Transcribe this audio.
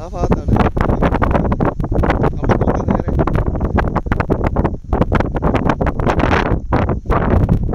沙发上的